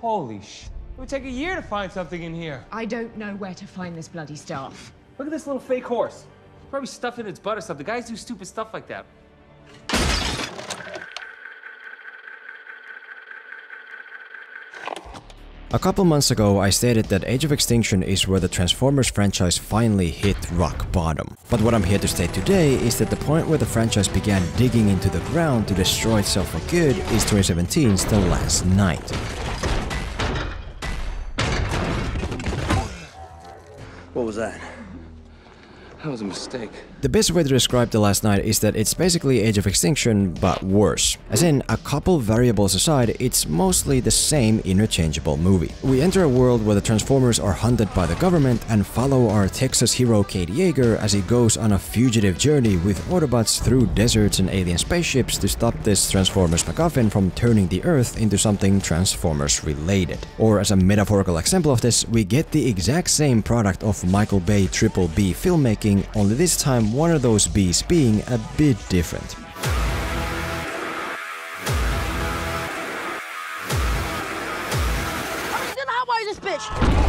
Holy sh! It would take a year to find something in here. I don't know where to find this bloody stuff. Look at this little fake horse. Probably stuffed in its butt or something. The guys do stupid stuff like that. A couple months ago, I stated that Age of Extinction is where the Transformers franchise finally hit rock bottom. But what I'm here to state today is that the point where the franchise began digging into the ground to destroy itself for good is 2017's The Last Knight. That? That was a mistake. The best way to describe The Last Knight is that it's basically Age of Extinction, but worse. As in, a couple variables aside, it's mostly the same interchangeable movie. We enter a world where the Transformers are hunted by the government and follow our Texas hero Cade Yeager as he goes on a fugitive journey with Autobots through deserts and alien spaceships to stop this Transformers MacGuffin from turning the Earth into something Transformers related. Or as a metaphorical example of this, we get the exact same product of Michael Bay Triple B filmmaking, only this time one of those bees being a bit different. This bitch!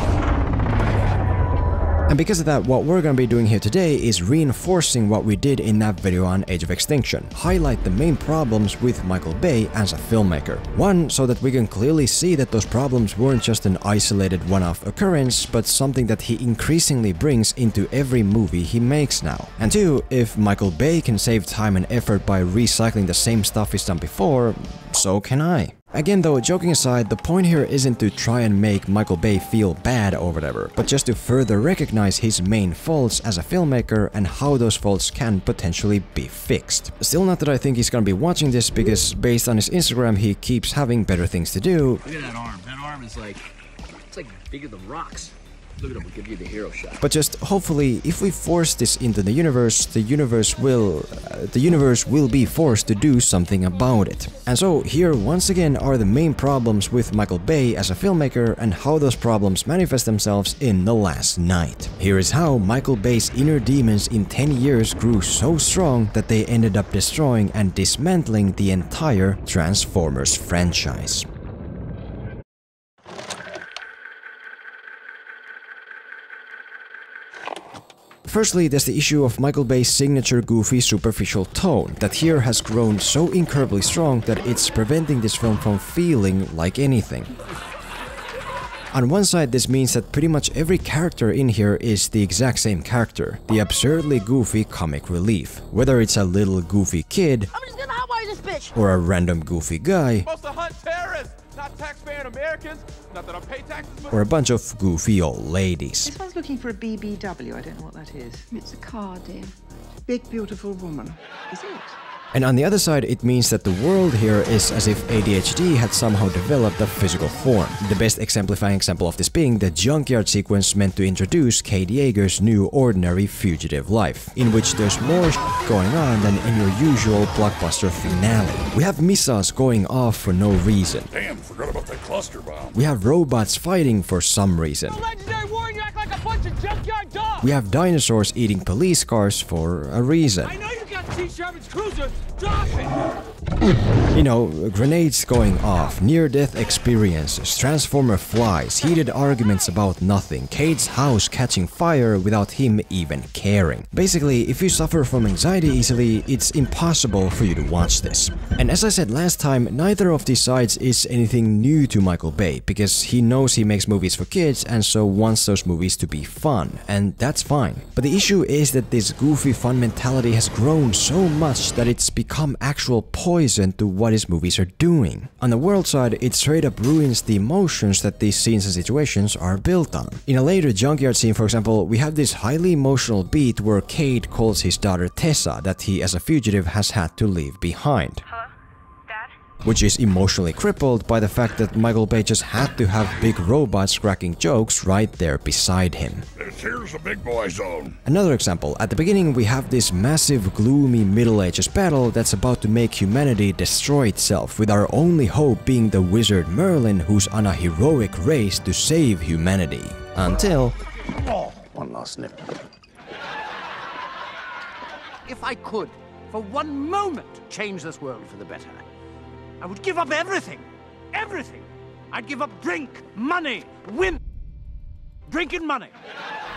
And because of that, what we're gonna be doing here today is reinforcing what we did in that video on Age of Extinction. Highlight the main problems with Michael Bay as a filmmaker. One, so that we can clearly see that those problems weren't just an isolated one-off occurrence, but something that he increasingly brings into every movie he makes now. And two, if Michael Bay can save time and effort by recycling the same stuff he's done before, so can I. Again though, joking aside, the point here isn't to try and make Michael Bay feel bad or whatever, but just to further recognize his main faults as a filmmaker and how those faults can potentially be fixed. Still not that I think he's gonna be watching this because based on his Instagram he keeps having better things to do, Look at that arm. That arm is like, it's like bigger than rocks. Look at him, give you the hero shot. but just hopefully if we force this into the universe, the universe will... Uh, the universe will be forced to do something about it. And so here once again are the main problems with Michael Bay as a filmmaker and how those problems manifest themselves in The Last Knight. Here is how Michael Bay's inner demons in 10 years grew so strong that they ended up destroying and dismantling the entire Transformers franchise. Firstly, there's the issue of Michael Bay's signature goofy superficial tone, that here has grown so incredibly strong that it's preventing this film from feeling like anything. On one side, this means that pretty much every character in here is the exact same character, the absurdly goofy comic relief. Whether it's a little goofy kid, I'm just gonna this bitch! or a random goofy guy, not taxpaying Americans. Not that I pay taxes, but or a bunch of goofy old ladies. This one's looking for a BBW. I don't know what that is. It's a car, dear. Big, beautiful woman. Is it? And on the other side, it means that the world here is as if ADHD had somehow developed a physical form. The best exemplifying example of this being the junkyard sequence meant to introduce Cade Yeager's new ordinary fugitive life, in which there's more going on than in your usual blockbuster finale. We have missiles going off for no reason. Damn, forgot about that cluster bomb. We have robots fighting for some reason. legendary warrior, you act like a bunch of junkyard dogs. We have dinosaurs eating police cars for a reason. T. Sherman's cruiser. Drop it. You know, grenades going off, near-death experiences, Transformer flies, heated arguments about nothing, Cade's house catching fire without him even caring. Basically, if you suffer from anxiety easily, it's impossible for you to watch this. And as I said last time, neither of these sides is anything new to Michael Bay, because he knows he makes movies for kids and so wants those movies to be fun, and that's fine. But the issue is that this goofy fun mentality has grown so much that it's become actual poison to what his movies are doing. On the world side, it straight up ruins the emotions that these scenes and situations are built on. In a later junkyard scene, for example, we have this highly emotional beat where Cade calls his daughter Tessa that he as a fugitive has had to leave behind which is emotionally crippled by the fact that Michael Bay just had to have big robots cracking jokes right there beside him. Here's the big boy zone. Another example, at the beginning we have this massive gloomy Middle Ages battle that's about to make humanity destroy itself, with our only hope being the wizard Merlin who's on a heroic race to save humanity. Until... One last snip. If I could, for one moment, change this world for the better, I would give up everything. Everything. I'd give up drink, money, women. Drink and money.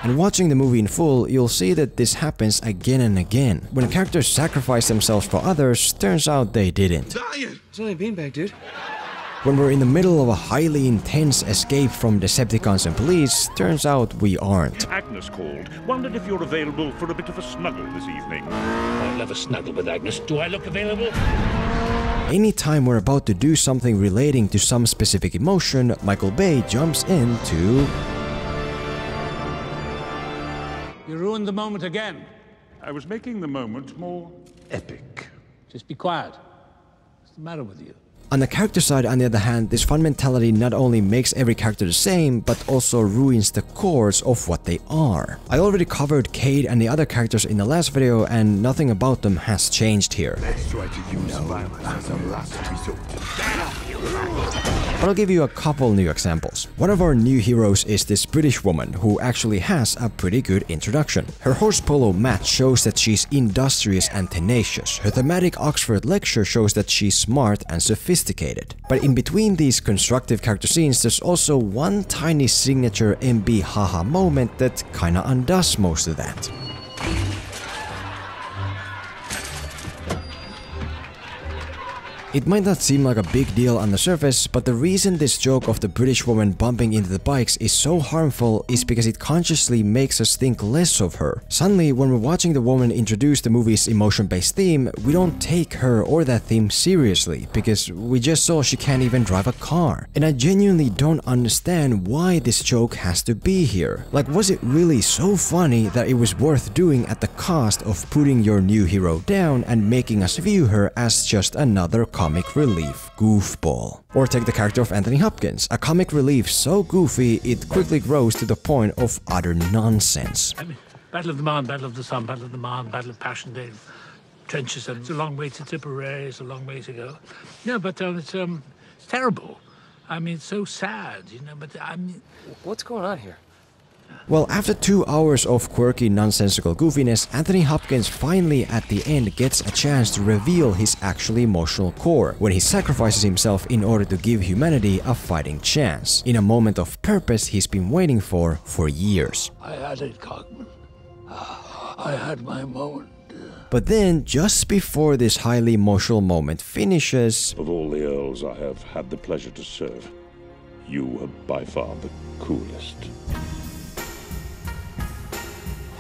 And watching the movie in full, you'll see that this happens again and again. When characters sacrifice themselves for others, turns out they didn't. It's only a beanbag, dude. When we're in the middle of a highly intense escape from Decepticons and police, turns out we aren't. Agnes called. Wondered if you're available for a bit of a snuggle this evening. I'll have a snuggle with Agnes. Do I look available? Anytime we're about to do something relating to some specific emotion, Michael Bay jumps in to You ruined the moment again. I was making the moment more epic. Just be quiet. What's the matter with you? On the character side, on the other hand, this fun mentality not only makes every character the same, but also ruins the cores of what they are. I already covered Cade and the other characters in the last video, and nothing about them has changed here. Let's try to use violence as last resort. But I'll give you a couple new examples. One of our new heroes is this British woman who actually has a pretty good introduction. Her horse polo match shows that she's industrious and tenacious. Her thematic Oxford lecture shows that she's smart and sophisticated. But in between these constructive character scenes, there's also one tiny signature MB haha moment that kinda undoes most of that. It might not seem like a big deal on the surface, but the reason this joke of the British woman bumping into the bikes is so harmful is because it consciously makes us think less of her. Suddenly, when we're watching the woman introduce the movie's emotion-based theme, we don't take her or that theme seriously, because we just saw she can't even drive a car. And I genuinely don't understand why this joke has to be here. Like, was it really so funny that it was worth doing at the cost of putting your new hero down and making us view her as just another comic relief goofball. Or take the character of Anthony Hopkins, a comic relief so goofy it quickly grows to the point of utter nonsense. I mean, Battle of the Marne, Battle of the Somme, Battle of the Marne, Battle of Passchendaele, trenches, and it's a long way to Tipperary, it's a long way to go. No, but um, it's, um, it's terrible. I mean, it's so sad, you know, but I mean... What's going on here? Well, after two hours of quirky, nonsensical goofiness, Anthony Hopkins finally at the end gets a chance to reveal his actually emotional core, when he sacrifices himself in order to give humanity a fighting chance, in a moment of purpose he's been waiting for for years. I had it, Cogman. Ah, I had my moment. But then, just before this highly emotional moment finishes, Of all the earls I have had the pleasure to serve, you are by far the coolest.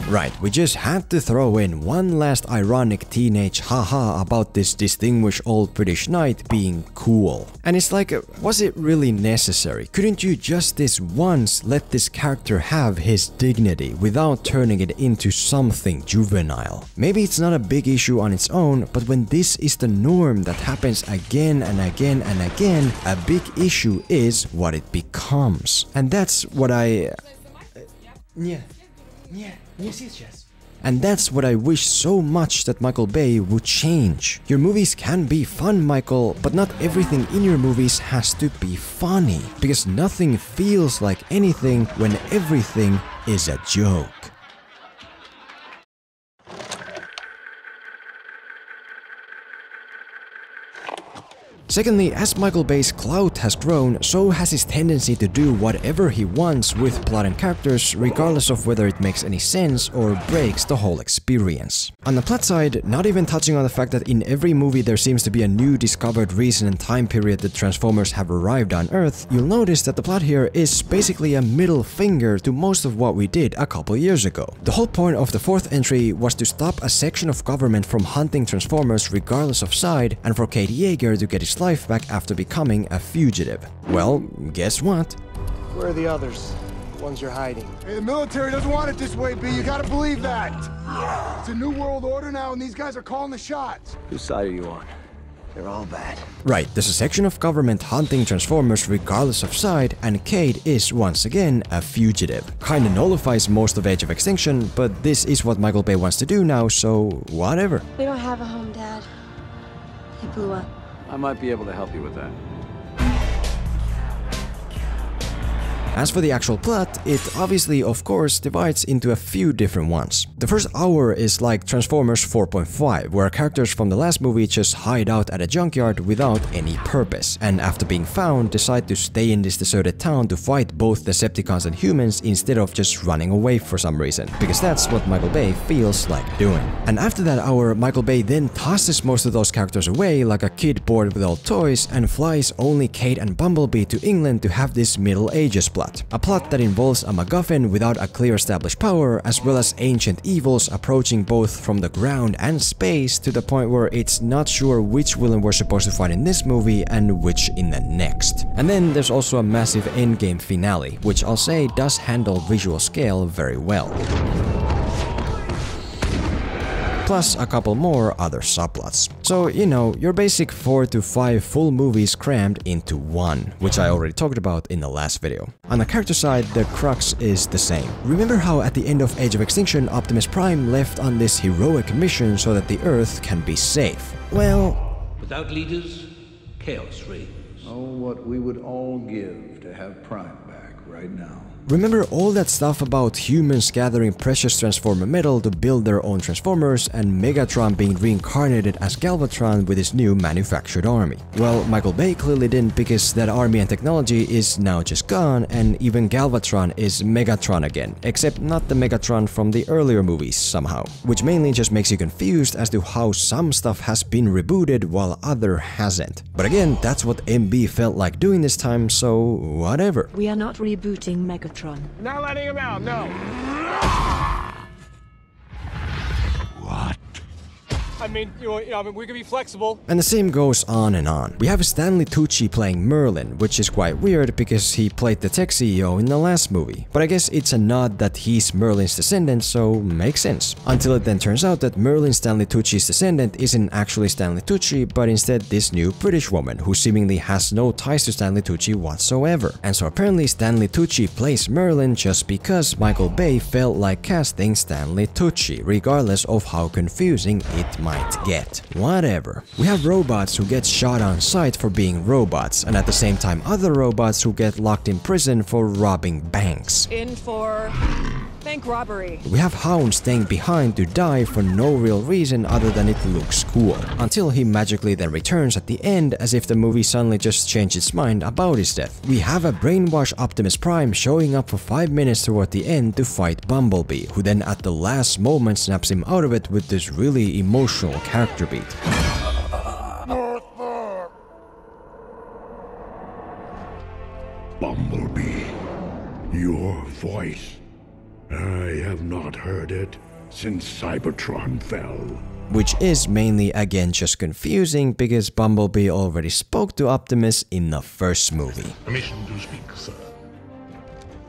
Right, we just had to throw in one last ironic teenage haha about this distinguished old British knight being cool. And it's like, was it really necessary? Couldn't you just this once let this character have his dignity without turning it into something juvenile? Maybe it's not a big issue on its own, but when this is the norm that happens again and again and again, a big issue is what it becomes. And that's what I... Uh, yeah. Yeah. And that's what I wish so much that Michael Bay would change. Your movies can be fun, Michael, but not everything in your movies has to be funny. Because nothing feels like anything when everything is a joke. Secondly, as Michael Bay's clout has grown, so has his tendency to do whatever he wants with plot and characters, regardless of whether it makes any sense or breaks the whole experience. On the plot side, not even touching on the fact that in every movie there seems to be a new discovered reason and time period that Transformers have arrived on Earth, you'll notice that the plot here is basically a middle finger to most of what we did a couple years ago. The whole point of the fourth entry was to stop a section of government from hunting Transformers regardless of side, and for Cade Yeager to get his life back after becoming a fugitive. Well, guess what? Where are the others? The ones you're hiding. Hey, the military doesn't want it this way, B. You gotta believe that. It's a new world order now, and these guys are calling the shots. Whose side are you on? They're all bad. Right, there's a section of government hunting Transformers regardless of side, and Cade is once again a fugitive. Kinda nullifies most of Age of Extinction, but this is what Michael Bay wants to do now, so whatever. We don't have a home, Dad. He blew up. I might be able to help you with that. As for the actual plot, it obviously, of course, divides into a few different ones. The first hour is like Transformers 4.5, where characters from the last movie just hide out at a junkyard without any purpose, and after being found, decide to stay in this deserted town to fight both Decepticons and humans instead of just running away for some reason, because that's what Michael Bay feels like doing. And after that hour, Michael Bay then tosses most of those characters away like a kid bored with old toys and flies only Cade and Bumblebee to England to have this Middle Ages plot. A plot that involves a MacGuffin without a clear established power, as well as ancient evils approaching both from the ground and space to the point where it's not sure which villain we're supposed to fight in this movie and which in the next. And then there's also a massive endgame finale, which I'll say does handle visual scale very well plus a couple more other subplots. So, you know, your basic 4 to 5 full movies crammed into one, which I already talked about in the last video. On the character side, the crux is the same. Remember how at the end of Age of Extinction, Optimus Prime left on this heroic mission so that the Earth can be safe? Well... Without leaders, chaos reigns. Oh, what we would all give to have Prime back right now. Remember all that stuff about humans gathering precious Transformer metal to build their own Transformers and Megatron being reincarnated as Galvatron with his new manufactured army? Well, Michael Bay clearly didn't because that army and technology is now just gone and even Galvatron is Megatron again, except not the Megatron from the earlier movies somehow, which mainly just makes you confused as to how some stuff has been rebooted while other hasn't. But again, that's what MB felt like doing this time, so whatever. We are not rebooting Megatron. Not letting him out, no. What? I mean, you know, I mean, we can be flexible. And the same goes on and on. We have Stanley Tucci playing Merlin, which is quite weird because he played the tech CEO in the last movie. But I guess it's a nod that he's Merlin's descendant, so makes sense. Until it then turns out that Merlin Stanley Tucci's descendant isn't actually Stanley Tucci, but instead this new British woman who seemingly has no ties to Stanley Tucci whatsoever. And so apparently Stanley Tucci plays Merlin just because Michael Bay felt like casting Stanley Tucci, regardless of how confusing it might get. Whatever. We have robots who get shot on sight for being robots, and at the same time other robots who get locked in prison for robbing banks. In for bank robbery. We have Hound staying behind to die for no real reason other than it looks cool, until he magically then returns at the end as if the movie suddenly just changed its mind about his death. We have a brainwashed Optimus Prime showing up for 5 minutes toward the end to fight Bumblebee, who then at the last moment snaps him out of it with this really emotional character beat. Bumblebee, your voice. I have not heard it since Cybertron fell. Which is mainly again just confusing because Bumblebee already spoke to Optimus in the first movie. Permission to speak, sir.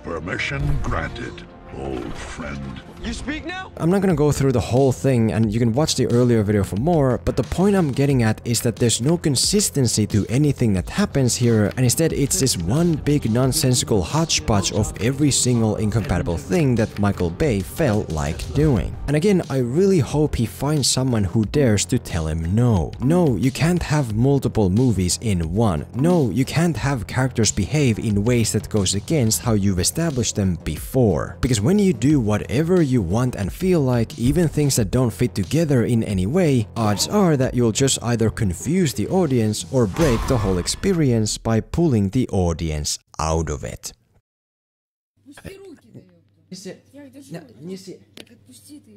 Permission granted, old friend. You speak now? I'm not gonna go through the whole thing and you can watch the earlier video for more, but the point I'm getting at is that there's no consistency to anything that happens here and instead it's this one big nonsensical hodgepodge of every single incompatible thing that Michael Bay felt like doing. And again, I really hope he finds someone who dares to tell him no. No, you can't have multiple movies in one. No, you can't have characters behave in ways that goes against how you've established them before. Because when you do whatever you want and feel like, even things that don't fit together in any way, odds are that you'll just either confuse the audience or break the whole experience by pulling the audience out of it.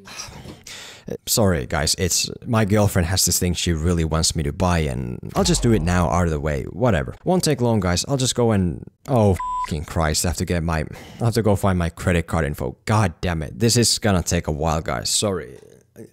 Sorry guys, it's my girlfriend has this thing she really wants me to buy and I'll just do it now out of the way, whatever. Won't take long guys, I'll just go and... Oh fucking Christ, I have to get my... I have to go find my credit card info. God damn it, this is gonna take a while guys, sorry.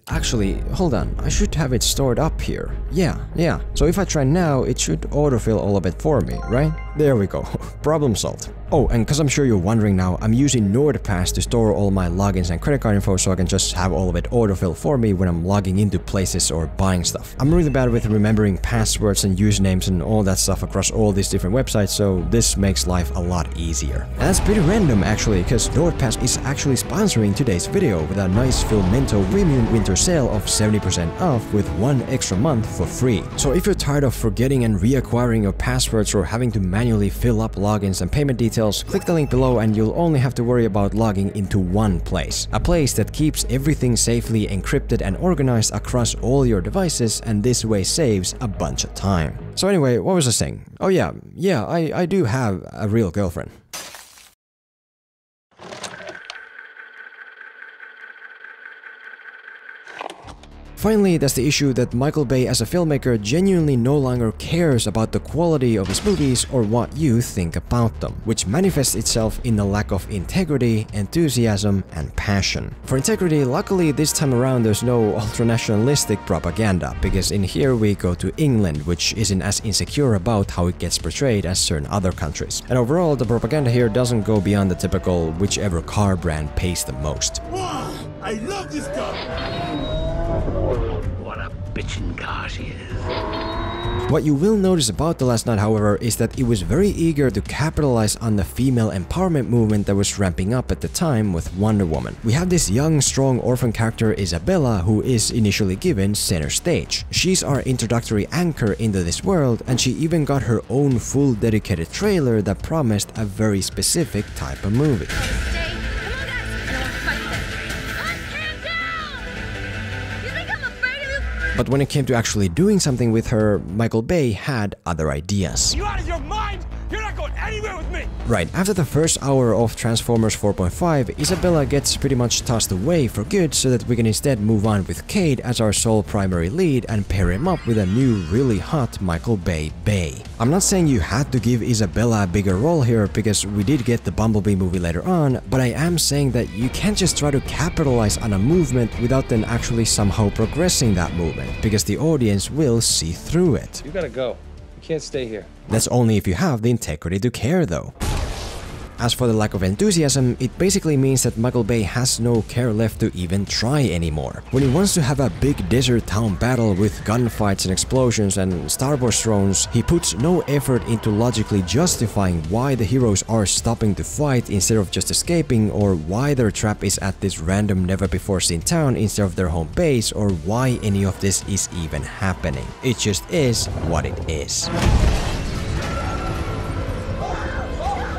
Actually, hold on, I should have it stored up here. Yeah, yeah. So if I try now, it should autofill all of it for me, right? There we go. Problem solved. Oh, and because I'm sure you're wondering now, I'm using NordPass to store all my logins and credit card info so I can just have all of it autofill for me when I'm logging into places or buying stuff. I'm really bad with remembering passwords and usernames and all that stuff across all these different websites, so this makes life a lot easier. And that's pretty random actually, because NordPass is actually sponsoring today's video with a nice Filmento premium winter sale of 70% off with one extra month for free. So if you're tired of forgetting and reacquiring your passwords or having to manually manually fill up logins and payment details, click the link below and you'll only have to worry about logging into one place. A place that keeps everything safely encrypted and organized across all your devices and this way saves a bunch of time. So anyway, what was I saying? Oh yeah, yeah, I, I do have a real girlfriend. Finally, that's the issue that Michael Bay as a filmmaker genuinely no longer cares about the quality of his movies or what you think about them, which manifests itself in a lack of integrity, enthusiasm, and passion. For integrity, luckily this time around there's no ultranationalistic propaganda, because in here we go to England, which isn't as insecure about how it gets portrayed as certain other countries. And overall, the propaganda here doesn't go beyond the typical whichever car brand pays the most. Wow, I love this car! What bitchin' car she is. What you will notice about The Last Knight, however, is that it was very eager to capitalize on the female empowerment movement that was ramping up at the time with Wonder Woman. We have this young, strong orphan character Isabella who is initially given center stage. She's our introductory anchor into this world, and she even got her own full dedicated trailer that promised a very specific type of movie. But when it came to actually doing something with her, Michael Bay had other ideas. You out of your mind? You're anywhere with me! Right, after the first hour of Transformers 4.5, Isabella gets pretty much tossed away for good so that we can instead move on with Cade as our sole primary lead and pair him up with a new really hot Michael Bay Bay. I'm not saying you had to give Isabella a bigger role here because we did get the Bumblebee movie later on, but I am saying that you can't just try to capitalize on a movement without then actually somehow progressing that movement, because the audience will see through it. You gotta go. Can't stay here. That's only if you have the integrity to care though. As for the lack of enthusiasm, it basically means that Michael Bay has no care left to even try anymore. When he wants to have a big desert town battle with gunfights and explosions and Star Wars drones, he puts no effort into logically justifying why the heroes are stopping to fight instead of just escaping or why their trap is at this random never before seen town instead of their home base or why any of this is even happening. It just is what it is.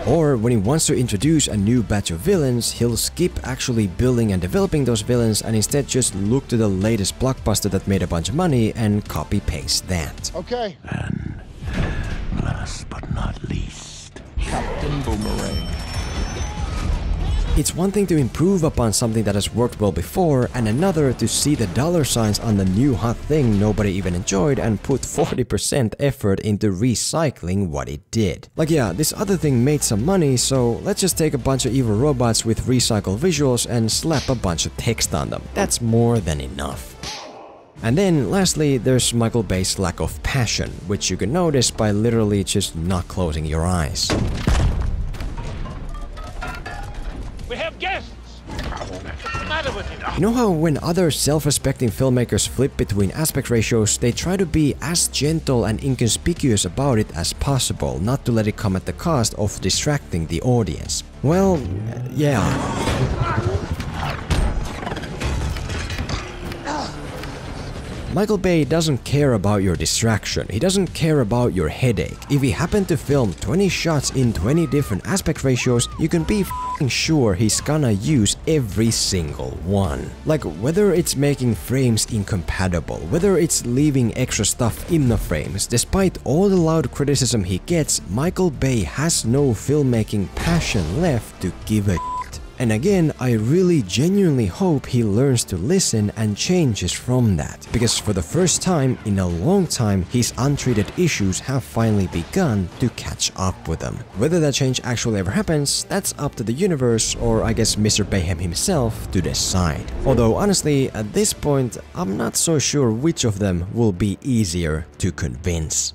Or when he wants to introduce a new batch of villains, he'll skip actually building and developing those villains and instead just look to the latest blockbuster that made a bunch of money and copy paste that. Okay. And last but not least, Captain Boomerang. It's one thing to improve upon something that has worked well before, and another to see the dollar signs on the new hot thing nobody even enjoyed and put 40% effort into recycling what it did. Like yeah, this other thing made some money, so let's just take a bunch of evil robots with recycled visuals and slap a bunch of text on them. That's more than enough. And then lastly, there's Michael Bay's lack of passion, which you can notice by literally just not closing your eyes. Have guests! You? Know how when other self-respecting filmmakers flip between aspect ratios, they try to be as gentle and inconspicuous about it as possible, not to let it come at the cost of distracting the audience. Well, uh, yeah. Michael Bay doesn't care about your distraction, he doesn't care about your headache. If he happened to film 20 shots in 20 different aspect ratios, you can be sure he's gonna use every single one. Like whether it's making frames incompatible, whether it's leaving extra stuff in the frames, despite all the loud criticism he gets, Michael Bay has no filmmaking passion left to give a and again, I really genuinely hope he learns to listen and changes from that. Because for the first time in a long time, his untreated issues have finally begun to catch up with him. Whether that change actually ever happens, that's up to the universe or I guess Mr. Bayhem himself to decide. Although honestly, at this point, I'm not so sure which of them will be easier to convince.